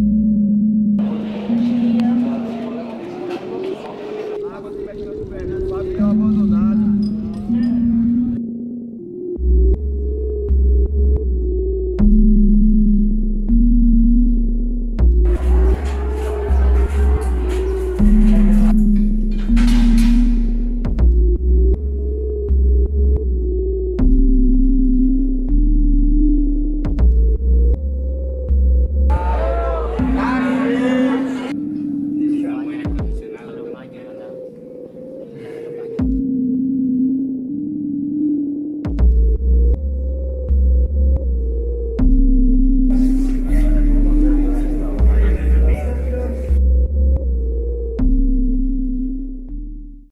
you